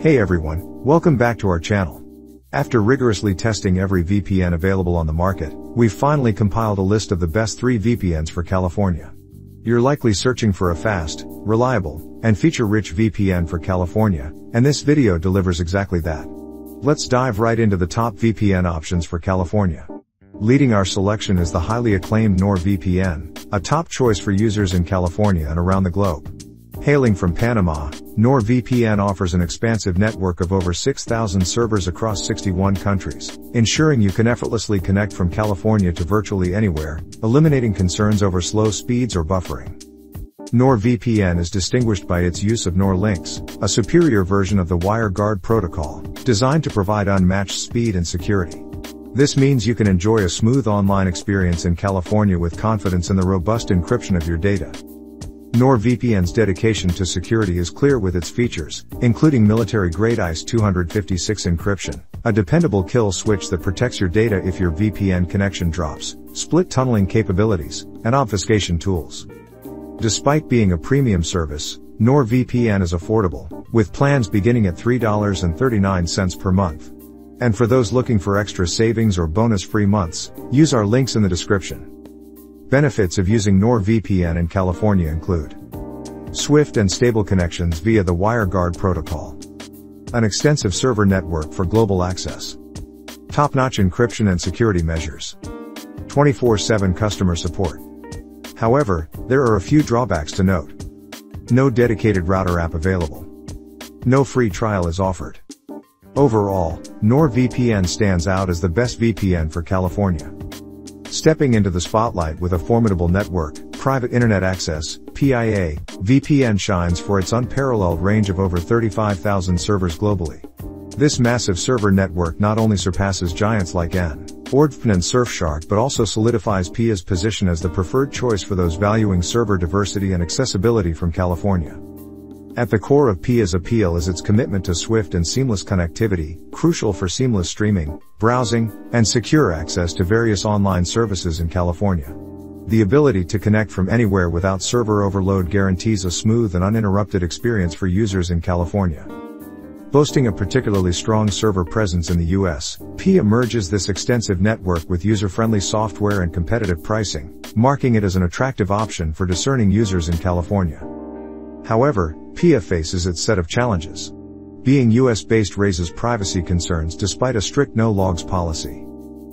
Hey everyone, welcome back to our channel. After rigorously testing every VPN available on the market, we've finally compiled a list of the best 3 VPNs for California. You're likely searching for a fast, reliable, and feature-rich VPN for California, and this video delivers exactly that. Let's dive right into the top VPN options for California. Leading our selection is the highly acclaimed NordVPN, a top choice for users in California and around the globe. Hailing from Panama, NordVPN offers an expansive network of over 6,000 servers across 61 countries, ensuring you can effortlessly connect from California to virtually anywhere, eliminating concerns over slow speeds or buffering. NordVPN is distinguished by its use of NordLynx, a superior version of the WireGuard protocol, designed to provide unmatched speed and security. This means you can enjoy a smooth online experience in California with confidence in the robust encryption of your data. NordVPN's dedication to security is clear with its features, including military-grade AES-256 encryption, a dependable kill switch that protects your data if your VPN connection drops, split tunneling capabilities, and obfuscation tools. Despite being a premium service, NordVPN is affordable, with plans beginning at $3.39 per month. And for those looking for extra savings or bonus-free months, use our links in the description. Benefits of using NordVPN in California include swift and stable connections via the WireGuard protocol, an extensive server network for global access, top-notch encryption and security measures, 24-7 customer support. However, there are a few drawbacks to note. No dedicated router app available. No free trial is offered. Overall, NordVPN stands out as the best VPN for California. Stepping into the spotlight with a formidable network, private internet access, PIA, VPN shines for its unparalleled range of over 35,000 servers globally. This massive server network not only surpasses giants like N, NordVPN and Surfshark but also solidifies PIA's position as the preferred choice for those valuing server diversity and accessibility from California. At the core of PIA's appeal is its commitment to swift and seamless connectivity, crucial for seamless streaming, browsing, and secure access to various online services in California. The ability to connect from anywhere without server overload guarantees a smooth and uninterrupted experience for users in California. Boasting a particularly strong server presence in the US, PIA merges this extensive network with user-friendly software and competitive pricing, marking it as an attractive option for discerning users in California. However, PIA faces its set of challenges. Being US-based raises privacy concerns despite a strict no-logs policy.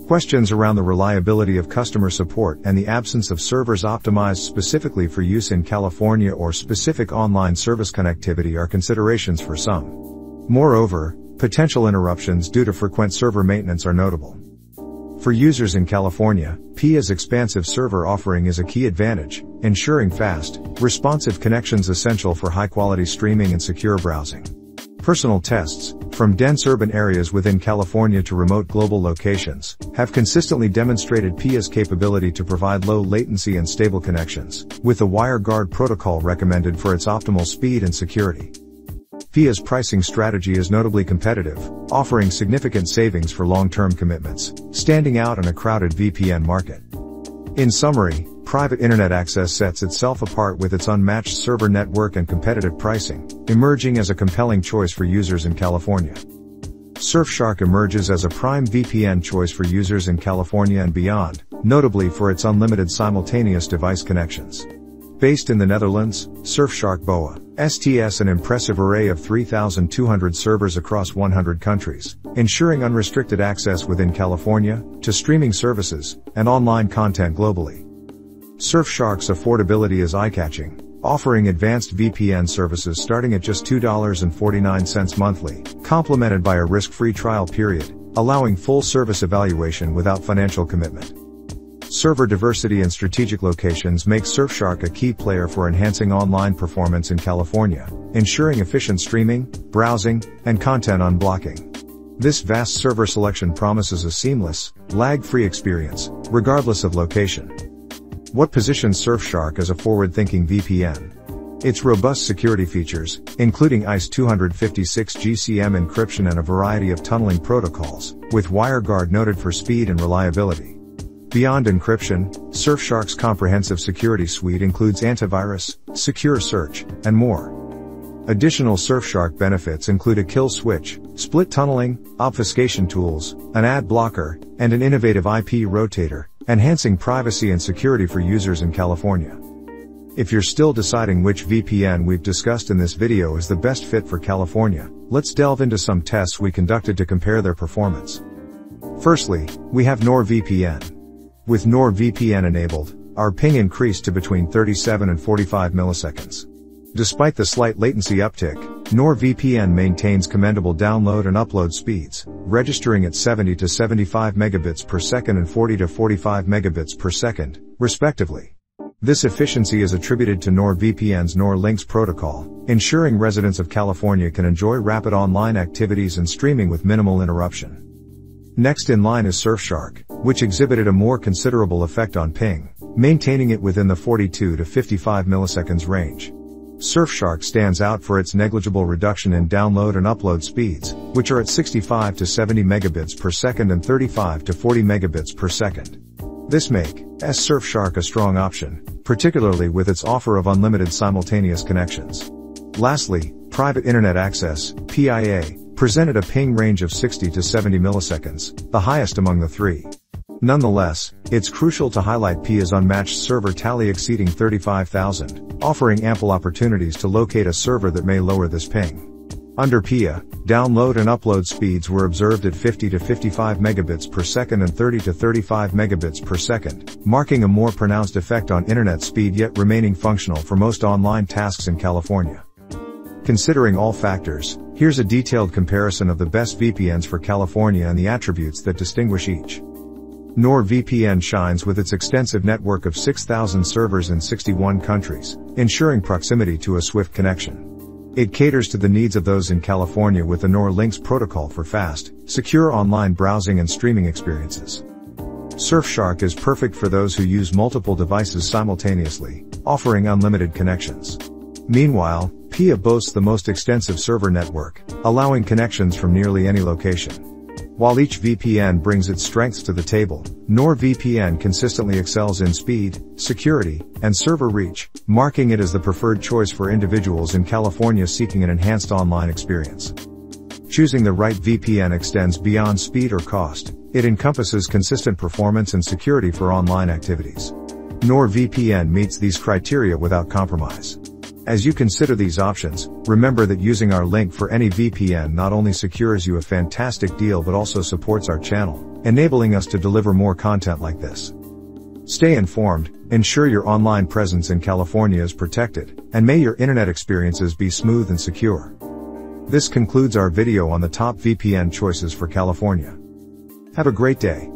Questions around the reliability of customer support and the absence of servers optimized specifically for use in California or specific online service connectivity are considerations for some. Moreover, potential interruptions due to frequent server maintenance are notable. For users in California, PIA's expansive server offering is a key advantage, ensuring fast, responsive connections essential for high-quality streaming and secure browsing. Personal tests, from dense urban areas within California to remote global locations, have consistently demonstrated PIA's capability to provide low latency and stable connections, with the WireGuard protocol recommended for its optimal speed and security. PIA's pricing strategy is notably competitive, offering significant savings for long-term commitments, standing out in a crowded VPN market. In summary, private internet access sets itself apart with its unmatched server network and competitive pricing, emerging as a compelling choice for users in California. Surfshark emerges as a prime VPN choice for users in California and beyond, notably for its unlimited simultaneous device connections. Based in the Netherlands, Surfshark BOA STS an impressive array of 3,200 servers across 100 countries, ensuring unrestricted access within California, to streaming services, and online content globally. Surfshark's affordability is eye-catching, offering advanced VPN services starting at just $2.49 monthly, complemented by a risk-free trial period, allowing full service evaluation without financial commitment. Server diversity and strategic locations make Surfshark a key player for enhancing online performance in California, ensuring efficient streaming, browsing, and content unblocking. This vast server selection promises a seamless, lag-free experience, regardless of location. What positions Surfshark as a forward-thinking VPN? Its robust security features, including AES-256 GCM encryption and a variety of tunneling protocols, with WireGuard noted for speed and reliability. Beyond encryption, Surfshark's comprehensive security suite includes antivirus, secure search, and more. Additional Surfshark benefits include a kill switch, split tunneling, obfuscation tools, an ad blocker, and an innovative IP rotator, enhancing privacy and security for users in California. If you're still deciding which VPN we've discussed in this video is the best fit for California, let's delve into some tests we conducted to compare their performance. Firstly, we have NordVPN. With NordVPN enabled, our ping increased to between 37 and 45 milliseconds. Despite the slight latency uptick, NordVPN maintains commendable download and upload speeds, registering at 70 to 75 megabits per second and 40 to 45 megabits per second, respectively. This efficiency is attributed to NordVPN's NordLynx protocol, ensuring residents of California can enjoy rapid online activities and streaming with minimal interruption. Next in line is Surfshark, which exhibited a more considerable effect on ping, maintaining it within the 42 to 55 milliseconds range. Surfshark stands out for its negligible reduction in download and upload speeds, which are at 65 to 70 megabits per second and 35 to 40 megabits per second. This make S Surfshark a strong option, particularly with its offer of unlimited simultaneous connections. Lastly, private internet access, PIA, presented a ping range of 60 to 70 milliseconds, the highest among the three. Nonetheless, it's crucial to highlight PIA's unmatched server tally exceeding 35,000, offering ample opportunities to locate a server that may lower this ping. Under PIA, download and upload speeds were observed at 50 to 55 megabits per second and 30 to 35 megabits per second, marking a more pronounced effect on internet speed yet remaining functional for most online tasks in California. Considering all factors, here's a detailed comparison of the best VPNs for California and the attributes that distinguish each. NordVPN shines with its extensive network of 6,000 servers in 61 countries, ensuring proximity to a swift connection. It caters to the needs of those in California with the NordLynx protocol for fast, secure online browsing and streaming experiences. Surfshark is perfect for those who use multiple devices simultaneously, offering unlimited connections. Meanwhile, PIA boasts the most extensive server network, allowing connections from nearly any location. While each VPN brings its strengths to the table, NordVPN consistently excels in speed, security, and server reach, marking it as the preferred choice for individuals in California seeking an enhanced online experience. Choosing the right VPN extends beyond speed or cost, it encompasses consistent performance and security for online activities. NordVPN meets these criteria without compromise. As you consider these options, remember that using our link for any VPN not only secures you a fantastic deal but also supports our channel, enabling us to deliver more content like this. Stay informed, ensure your online presence in California is protected, and may your internet experiences be smooth and secure. This concludes our video on the top VPN choices for California. Have a great day.